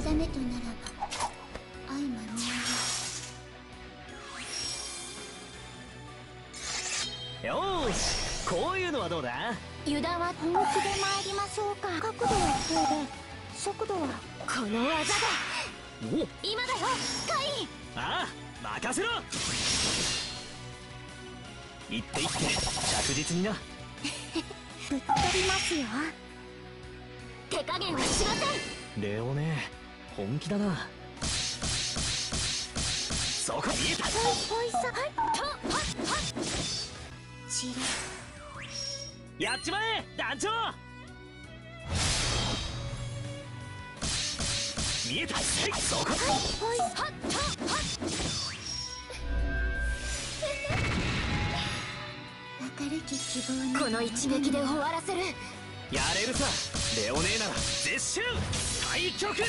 定めとならば相まみえよーしこういうのはどうだ？油断は本気で参りましょうか。角度はこうで速度はこの技だ。お今だよカイン。ああ任せろ。行って行って着実にな。ぶっ飛びますよ。手加減はしません。レオネ本気だな。そこ。見えたほいさはいとはっはっちれやっちまえ。団長。見えたそこほいはっとはっ明るき希望のこの一撃で終わらせるやれるさ。レオネーなら絶襲太極陣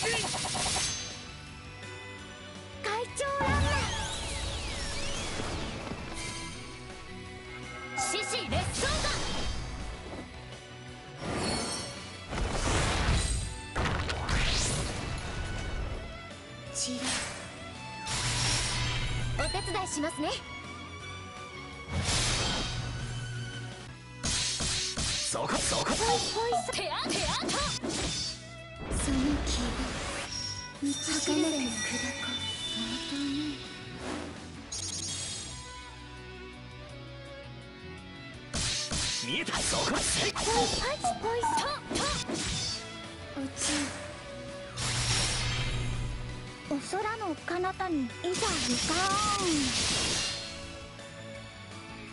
会長ランナ獅子レッソーーちれガお手伝いしますね。そこそこ。ほいほいさ手あ手あとその希望道しるべの砕こ。見えたそこ。せいほいはいほいさとと落ちお空の彼方にいざ行か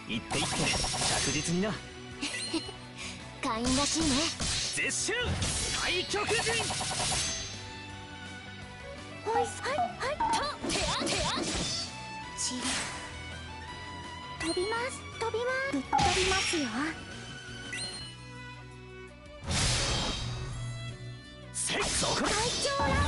行って行って着実にな会員らしいね。絶極陣いさはいはいと手あ手あちれ飛びます飛びます。ぶっ飛びますよ。そこ会長ラ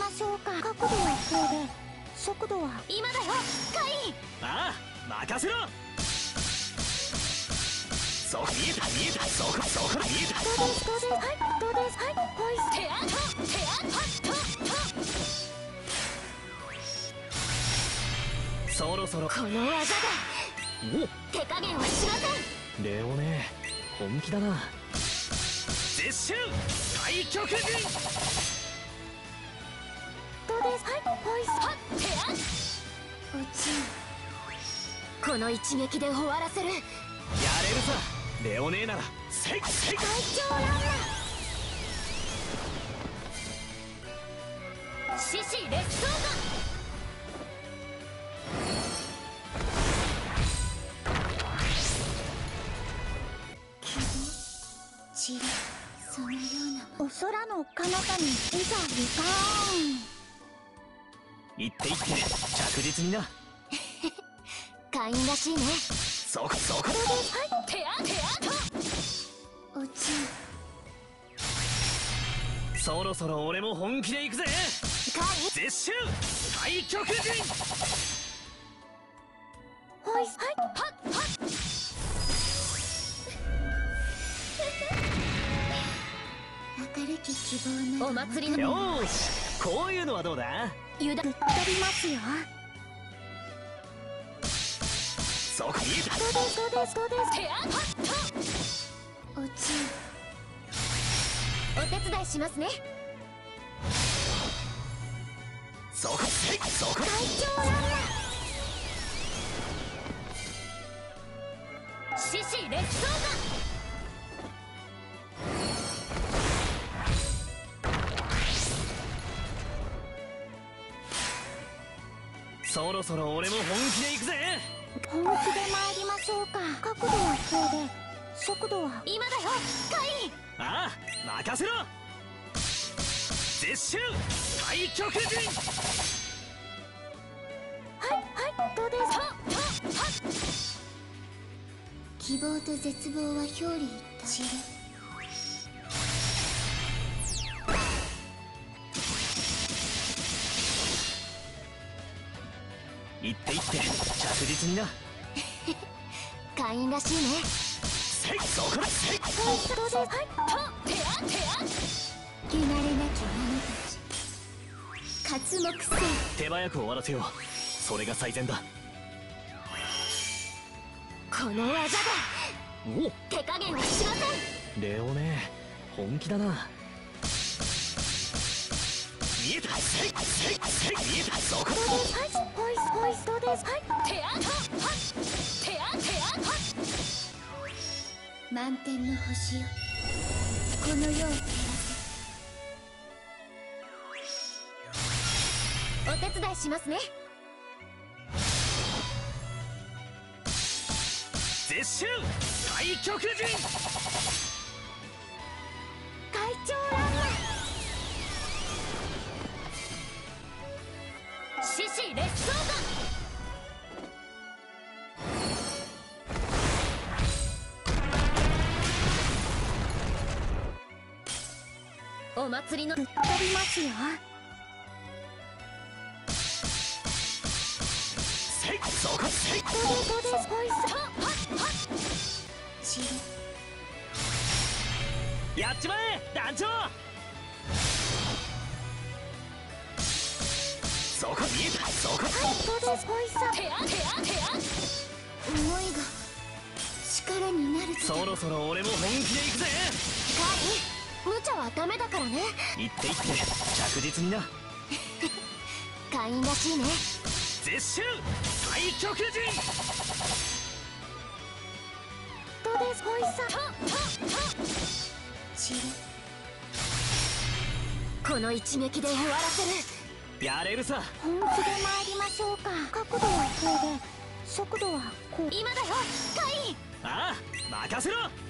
ましょうか。角度はこうで速度は今だよカインああ任せろ。そこ見えた。見えたそこそこ見えたどうです？どうです？はい。どうですはいほい手あと手あとととそろそろこの技だお手加減はしません。レオネ本気だな。絶襲太極。陣この一撃で終わらせる。やれるさ。レオネなら。せいせい。会長ラン。ナ獅子レッソー希望ちれそのようなお空の彼方にいざ行か行って行って着実にな。会員らしいね。そこそこんどうですはい手あと落ちそろそろ俺も本気で行くぜ。会員絶襲太極陣ほい。はい。はっはっ明るき希望のお祭りのよーしこうい。うのはどうだ油断ぶっ飛びますよそこ見えたどうですどうですどうです手あはっ落ちお手伝いしますね。そこせいそこ会長ランナー獅子レッソそろそろ俺も本気で行くぜ。本気で参りましょうか。角度はこうで速度は今だよ。カインああ任せろ。絶襲太極陣はいはいどうですととはっ希望と絶望は表裏一体行って行って着実にな。会員らしいね。せいそこだせいはい。どうぞはいとてあて。あ汚れなき者たち活目せ手早く終わらせようそれが最善だこの技でお手加減はしませんレオね本気だな見えたせいせいせい見えたそこだはいホイスホイスどうです。はい。手あとはっ手あ手あはっ満天の星よ。この世を照らせお手伝いしますね。絶襲太極陣お祭りの。ぶっ飛びますよせいそこですどうですホイスはっはっ散るやっちまえ。団長。そこ見えたそこはいどうですホイス手あ手あ手あ思いが力になるとそろそろ俺も本気で行くぜ。カイ無茶はダメだからね。行って行って着実にな。会員らしいね。絶極陣どうですホイスはっはっはっ散るこの一撃で終わらせる。やれるさ。本気で参りましょうか。角度はこうで速度はこう。今だよカイああ任せろ